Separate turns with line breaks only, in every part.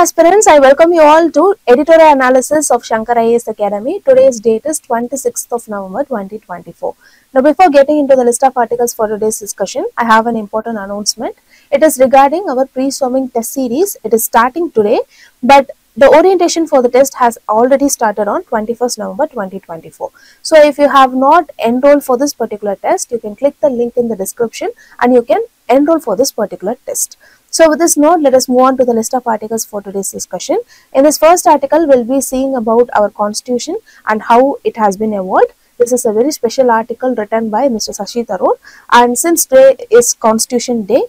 Aspirants, I welcome you all to editorial analysis of Shankar IAS Academy. Today's date is 26th of November 2024. Now before getting into the list of articles for today's discussion, I have an important announcement. It is regarding our pre-swimming test series. It is starting today, but the orientation for the test has already started on 21st November 2024. So if you have not enrolled for this particular test, you can click the link in the description and you can enroll for this particular test. So with this note, let us move on to the list of articles for today's discussion. In this first article, we'll be seeing about our constitution and how it has been evolved. This is a very special article written by Mr. Shashi Tharoor and since today is Constitution Day,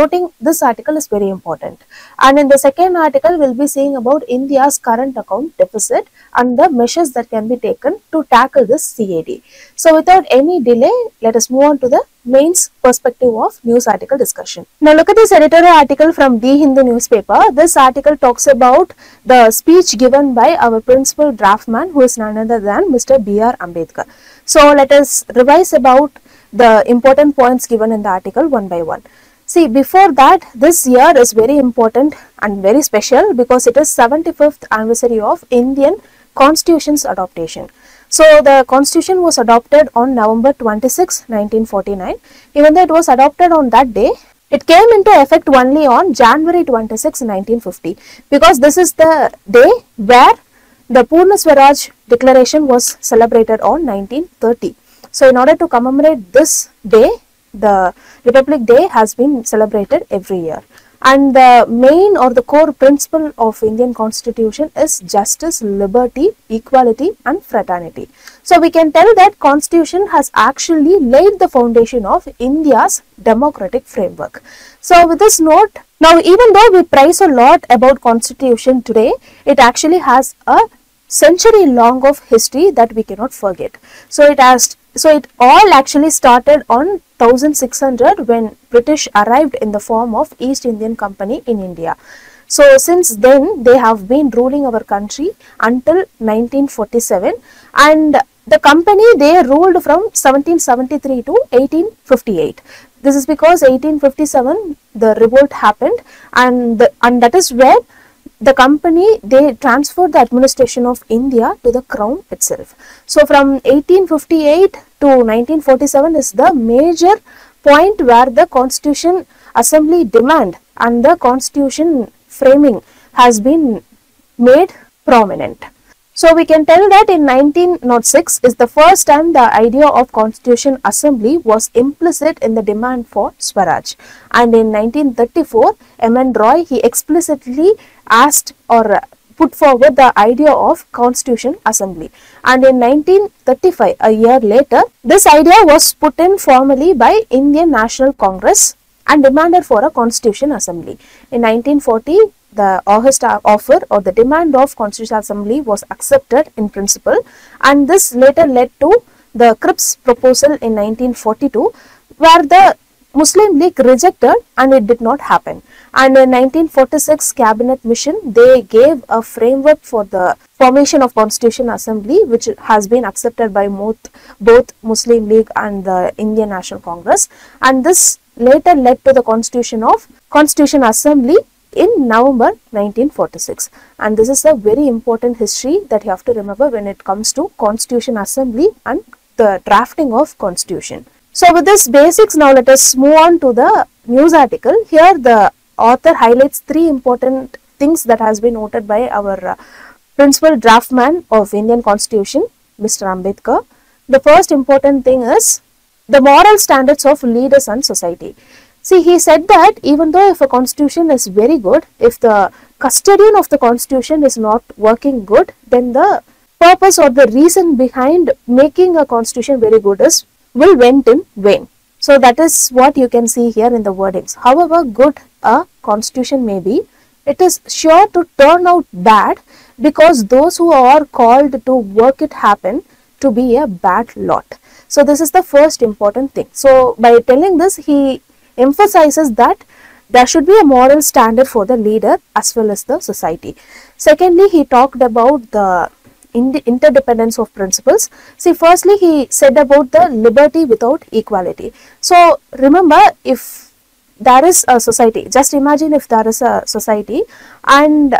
noting this article is very important. And in the second article, we'll be seeing about India's current account deficit and the measures that can be taken to tackle this CAD. So without any delay, let us move on to the mains perspective of news article discussion. Now look at this editorial article from The Hindu newspaper. This article talks about the speech given by our principal draftman who is none other than Mr. B.R. Ambedkar. So let us revise about the important points given in the article one by one. See, before that, this year is very important and very special because it is 75th anniversary of Indian Constitution's adoption. So, the Constitution was adopted on November 26, 1949. Even though it was adopted on that day, it came into effect only on January 26, 1950 because this is the day where the Purna Swaraj declaration was celebrated on 1930. So, in order to commemorate this day, the Republic Day has been celebrated every year. And the main or the core principle of Indian constitution is justice, liberty, equality and fraternity. So we can tell that constitution has actually laid the foundation of India's democratic framework. So with this note, now even though we praise a lot about constitution today, it actually has a century long of history that we cannot forget. So it has so it all actually started on 1600 when British arrived in the form of East Indian Company in India. So since then they have been ruling our country until 1947 and the company they ruled from 1773 to 1858. This is because 1857 the revolt happened and the, and that is where the company they transferred the administration of India to the crown itself. So from 1858 to 1947 is the major point where the constitution assembly demand and the constitution framing has been made prominent. So we can tell that in 1906 is the first time the idea of constitution assembly was implicit in the demand for Swaraj and in 1934 M.N. Roy he explicitly asked or put forward the idea of constitution assembly and in 1935 a year later this idea was put in formally by Indian National Congress and demanded for a constitution assembly. In 1940 the August offer or the demand of Constitutional Assembly was accepted in principle and this later led to the Cripps proposal in 1942 where the Muslim League rejected and it did not happen. And in 1946 cabinet mission they gave a framework for the formation of Constitution Assembly which has been accepted by both, both Muslim League and the Indian National Congress and this later led to the constitution of Constitution Assembly in November 1946 and this is a very important history that you have to remember when it comes to Constitution Assembly and the drafting of Constitution. So with this basics now let us move on to the news article. Here the author highlights three important things that has been noted by our uh, principal draftman of Indian Constitution Mr. Ambedkar. The first important thing is the moral standards of leaders and society. See, he said that even though if a constitution is very good, if the custodian of the constitution is not working good, then the purpose or the reason behind making a constitution very good is will went in vain. So that is what you can see here in the wordings. However good a constitution may be, it is sure to turn out bad because those who are called to work it happen to be a bad lot. So this is the first important thing. So by telling this, he emphasizes that there should be a moral standard for the leader as well as the society. Secondly, he talked about the interdependence of principles. See, firstly, he said about the liberty without equality. So, remember, if there is a society, just imagine if there is a society and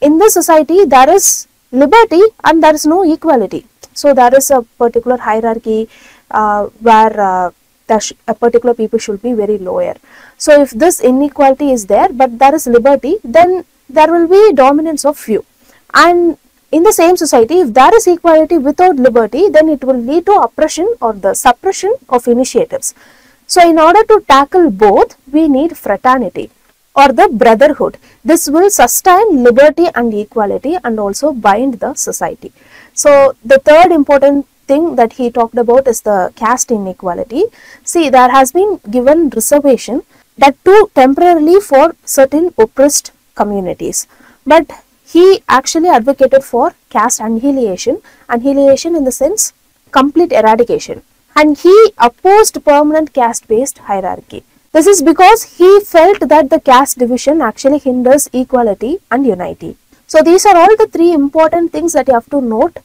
in the society there is liberty and there is no equality. So there is a particular hierarchy uh, where uh, a particular people should be very lower. So if this inequality is there but there is liberty then there will be dominance of few and in the same society if there is equality without liberty then it will lead to oppression or the suppression of initiatives. So in order to tackle both we need fraternity or the brotherhood. This will sustain liberty and equality and also bind the society. So the third important thing that he talked about is the caste inequality. See there has been given reservation that too temporarily for certain oppressed communities. But he actually advocated for caste annihilation, annihilation in the sense complete eradication. And he opposed permanent caste-based hierarchy. This is because he felt that the caste division actually hinders equality and unity. So these are all the three important things that you have to note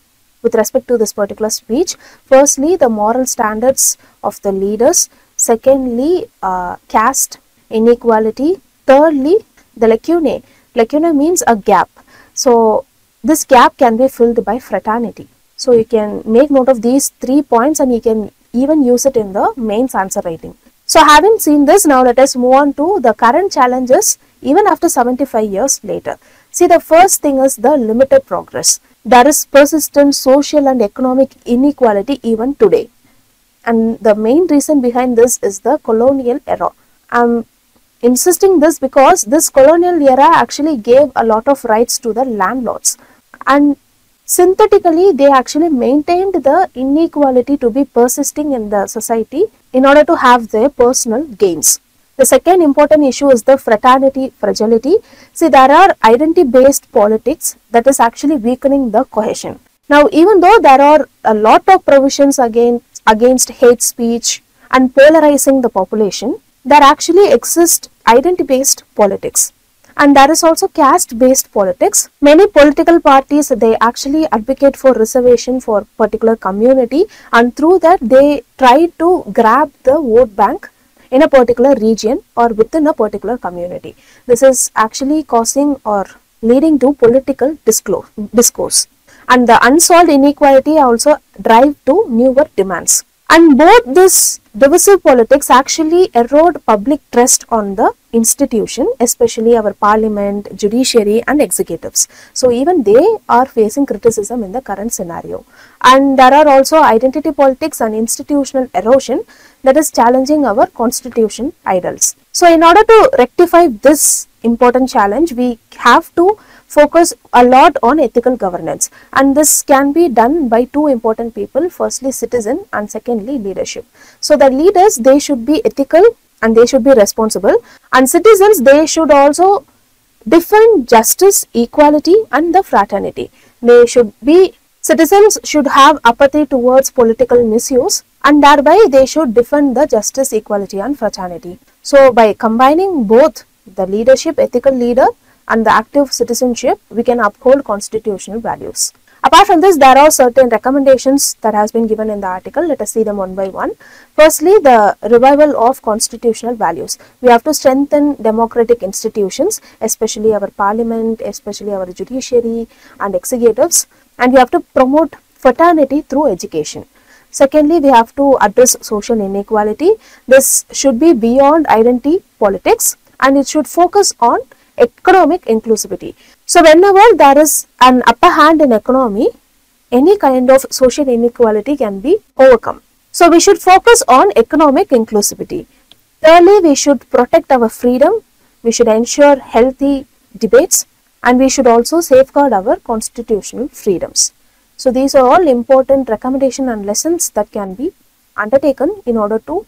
with respect to this particular speech. Firstly, the moral standards of the leaders. Secondly, uh, caste inequality. Thirdly, the lacunae. Lacuna means a gap. So this gap can be filled by fraternity. So you can make note of these three points and you can even use it in the mains answer writing. So having seen this, now let us move on to the current challenges even after 75 years later. See the first thing is the limited progress. There is persistent social and economic inequality even today. And the main reason behind this is the colonial era. I'm insisting this because this colonial era actually gave a lot of rights to the landlords and synthetically they actually maintained the inequality to be persisting in the society in order to have their personal gains. The second important issue is the fraternity fragility. See, there are identity based politics that is actually weakening the cohesion. Now, even though there are a lot of provisions against, against hate speech and polarizing the population, there actually exist identity-based politics and there is also caste-based politics. Many political parties, they actually advocate for reservation for particular community and through that they try to grab the vote bank in a particular region or within a particular community. This is actually causing or leading to political discourse. And the unsolved inequality also drive to newer demands. And both this divisive politics actually erode public trust on the institution, especially our parliament, judiciary and executives. So even they are facing criticism in the current scenario. And there are also identity politics and institutional erosion that is challenging our constitution ideals. So in order to rectify this important challenge, we have to focus a lot on ethical governance. And this can be done by two important people firstly citizen and secondly leadership. So the leaders they should be ethical and they should be responsible. And citizens they should also defend justice equality and the fraternity. They should be citizens should have apathy towards political misuse and thereby they should defend the justice equality and fraternity. So by combining both the leadership ethical leader and the active citizenship, we can uphold constitutional values. Apart from this, there are certain recommendations that has been given in the article. Let us see them one by one. Firstly, the revival of constitutional values. We have to strengthen democratic institutions, especially our parliament, especially our judiciary and executives. And we have to promote fraternity through education. Secondly, we have to address social inequality. This should be beyond identity politics and it should focus on economic inclusivity. So whenever there is an upper hand in economy, any kind of social inequality can be overcome. So we should focus on economic inclusivity. Thirdly, we should protect our freedom. We should ensure healthy debates and we should also safeguard our constitutional freedoms. So these are all important recommendations and lessons that can be undertaken in order to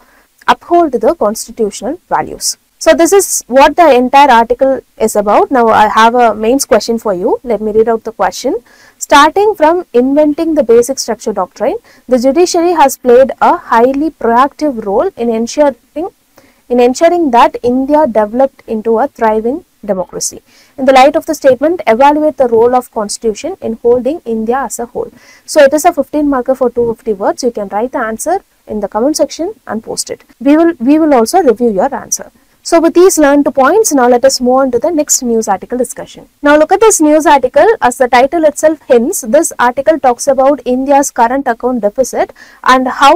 uphold the constitutional values. So this is what the entire article is about. Now I have a mains question for you. Let me read out the question. Starting from inventing the basic structure doctrine, the judiciary has played a highly proactive role in ensuring in ensuring that India developed into a thriving democracy. In the light of the statement, evaluate the role of constitution in holding India as a whole. So it is a 15 marker for 250 words. You can write the answer in the comment section and post it. We will, we will also review your answer. So with these learned points, now let us move on to the next news article discussion. Now look at this news article. As the title itself hints, this article talks about India's current account deficit and how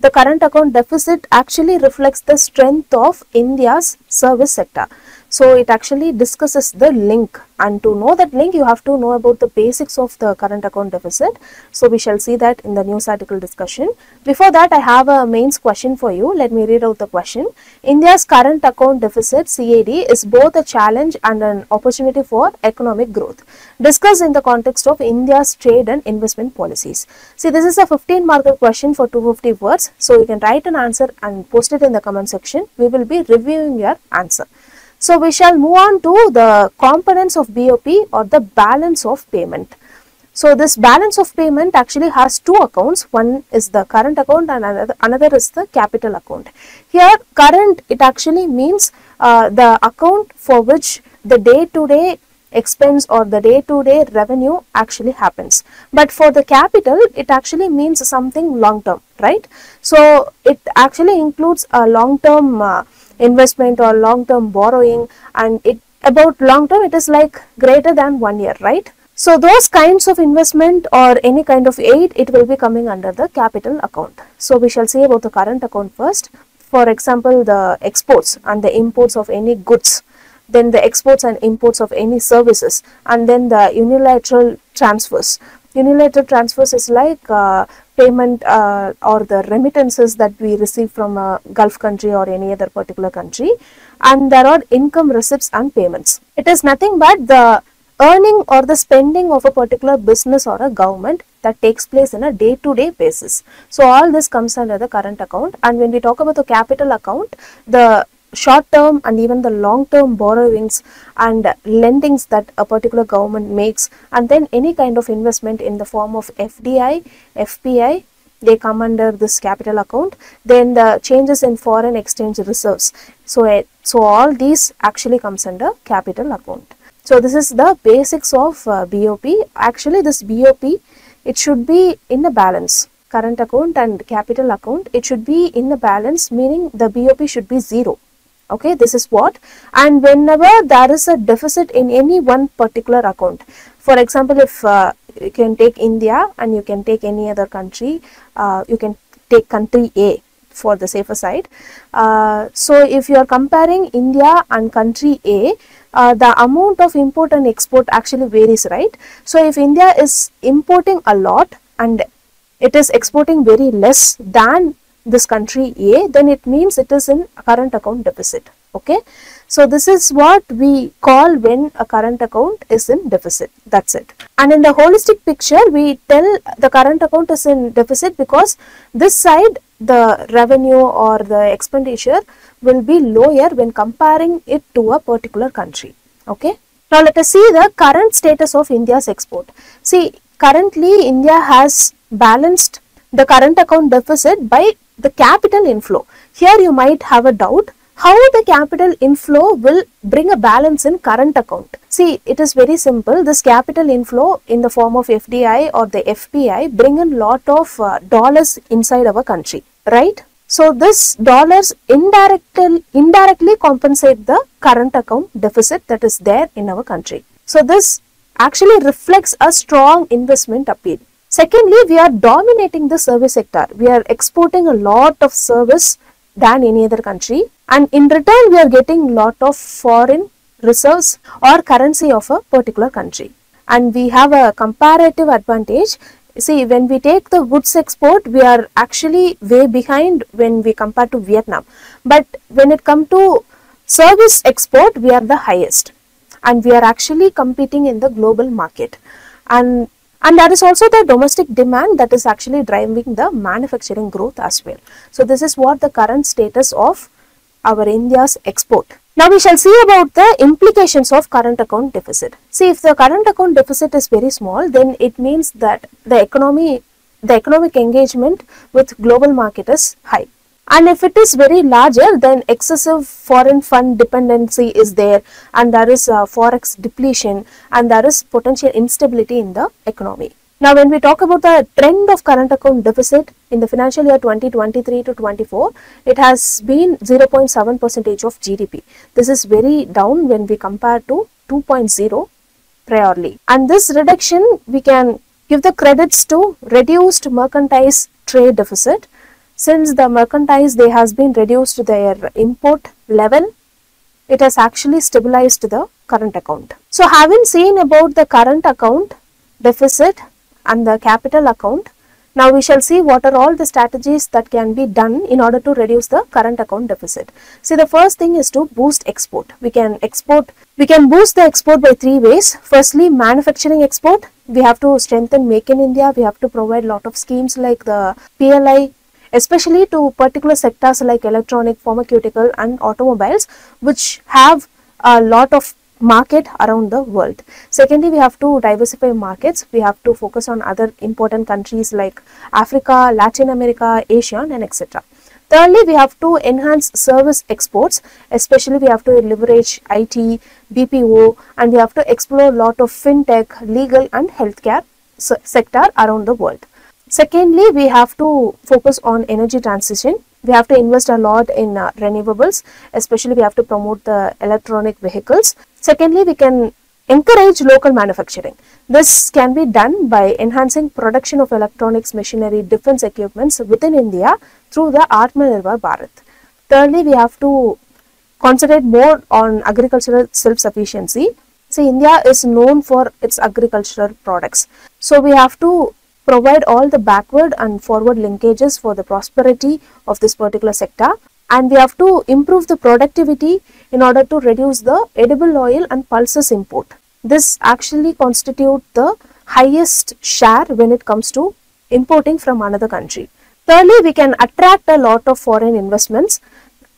the current account deficit actually reflects the strength of India's service sector. So it actually discusses the link and to know that link you have to know about the basics of the current account deficit. So we shall see that in the news article discussion. Before that I have a mains question for you. Let me read out the question. India's current account deficit CAD is both a challenge and an opportunity for economic growth. Discussed in the context of India's trade and investment policies. See this is a 15 marker question for 250 words. So you can write an answer and post it in the comment section. We will be reviewing your answer. So we shall move on to the components of BOP or the balance of payment. So this balance of payment actually has two accounts. One is the current account and another, another is the capital account. Here current it actually means uh, the account for which the day to day expense or the day to day revenue actually happens. But for the capital it actually means something long term, right? So it actually includes a long term uh, investment or long term borrowing and it about long term it is like greater than one year right? So those kinds of investment or any kind of aid it will be coming under the capital account. So we shall see about the current account first. For example the exports and the imports of any goods then the exports and imports of any services and then the unilateral transfers. Unilateral transfers is like uh, payment uh, or the remittances that we receive from a Gulf country or any other particular country and there are income receipts and payments. It is nothing but the earning or the spending of a particular business or a government that takes place in a day-to-day -day basis. So all this comes under the current account and when we talk about the capital account, the short term and even the long term borrowings and lendings that a particular government makes. And then any kind of investment in the form of FDI, FPI they come under this capital account. Then the changes in foreign exchange reserves. So eh, so all these actually comes under capital account. So this is the basics of uh, BOP actually this BOP it should be in a balance. Current account and capital account it should be in the balance meaning the BOP should be zero okay this is what? And whenever there is a deficit in any one particular account for example if uh, you can take india and you can take any other country uh, you can take country a for the safer side. Uh, so if you are comparing india and country a uh, the amount of import and export actually varies right? So if india is importing a lot and it is exporting very less than this country A, then it means it is in current account deficit. Okay. So this is what we call when a current account is in deficit. That's it. And in the holistic picture, we tell the current account is in deficit because this side the revenue or the expenditure will be lower when comparing it to a particular country. Okay. Now let us see the current status of India's export. See currently India has balanced the current account deficit by the capital inflow. Here you might have a doubt how the capital inflow will bring a balance in current account. See, it is very simple. This capital inflow in the form of FDI or the FPI bring in lot of uh, dollars inside our country, right? So, this dollars indirectly, indirectly compensate the current account deficit that is there in our country. So, this actually reflects a strong investment appeal. Secondly, we are dominating the service sector. We are exporting a lot of service than any other country. And in return we are getting a lot of foreign reserves or currency of a particular country. And we have a comparative advantage. See when we take the goods export we are actually way behind when we compare to Vietnam. But when it comes to service export we are the highest. And we are actually competing in the global market. And and there is also the domestic demand that is actually driving the manufacturing growth as well. So this is what the current status of our India's export. Now we shall see about the implications of current account deficit. See if the current account deficit is very small then it means that the economy the economic engagement with global market is high and if it is very larger then excessive foreign fund dependency is there and there is uh, forex depletion and there is potential instability in the economy Now, when we talk about the trend of current account deficit in the financial year 2023 to 24, it has been 0.7 percentage of GDP. This is very down when we compare to 2.0 priorly. And this reduction, we can give the credits to reduced mercantile trade deficit. Since the mercantile, they has been reduced to their import level, it has actually stabilized the current account. So, having seen about the current account deficit and the capital account. Now we shall see what are all the strategies that can be done in order to reduce the current account deficit. See the first thing is to boost export. We can export, we can boost the export by three ways. Firstly, manufacturing export. We have to strengthen Make in India. We have to provide lot of schemes like the PLI, especially to particular sectors like electronic, pharmaceutical and automobiles which have a lot of market around the world. Secondly, we have to diversify markets. We have to focus on other important countries like Africa, Latin America, Asia and etc. Thirdly, we have to enhance service exports, especially we have to leverage IT, BPO and we have to explore a lot of fintech, legal and healthcare sector around the world. Secondly, we have to focus on energy transition. We have to invest a lot in uh, renewables especially we have to promote the electronic vehicles. Secondly we can encourage local manufacturing. This can be done by enhancing production of electronics machinery defense equipments within india through the atmanirbhar bharat. Thirdly we have to concentrate more on agricultural self sufficiency see india is known for its agricultural products. So we have to provide all the backward and forward linkages for the prosperity of this particular sector and we have to improve the productivity in order to reduce the edible oil and pulses import. This actually constitute the highest share when it comes to importing from another country. Thirdly, we can attract a lot of foreign investments.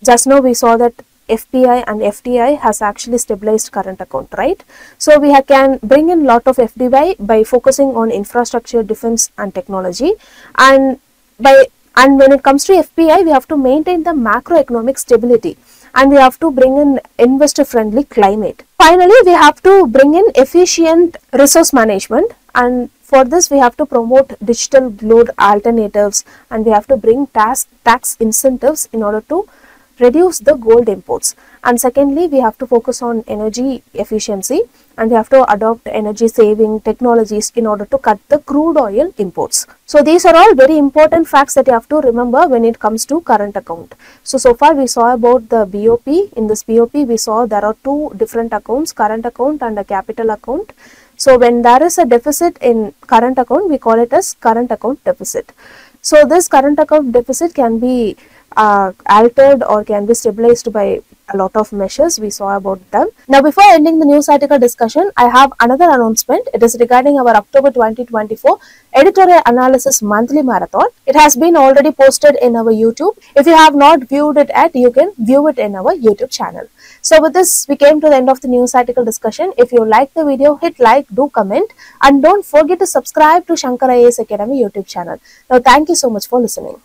Just now we saw that FPI and FDI has actually stabilized current account, right? So we can bring in lot of FDI by focusing on infrastructure, defense and technology and by and when it comes to FPI, we have to maintain the macroeconomic stability and we have to bring in investor friendly climate. Finally, we have to bring in efficient resource management and for this we have to promote digital gold alternatives and we have to bring tax, tax incentives in order to reduce the gold imports and secondly we have to focus on energy efficiency and we have to adopt energy saving technologies in order to cut the crude oil imports. So these are all very important facts that you have to remember when it comes to current account. So so far we saw about the BOP. In this BOP we saw there are two different accounts current account and a capital account. So when there is a deficit in current account we call it as current account deficit. So this current account deficit can be uh, altered or can be stabilized by a lot of measures we saw about them. Now before ending the news article discussion, I have another announcement. It is regarding our October 2024 editorial analysis monthly marathon. It has been already posted in our YouTube. If you have not viewed it yet, you can view it in our YouTube channel. So with this, we came to the end of the news article discussion. If you like the video, hit like, do comment and don't forget to subscribe to Shankar IAS Academy YouTube channel. Now thank you so much for listening.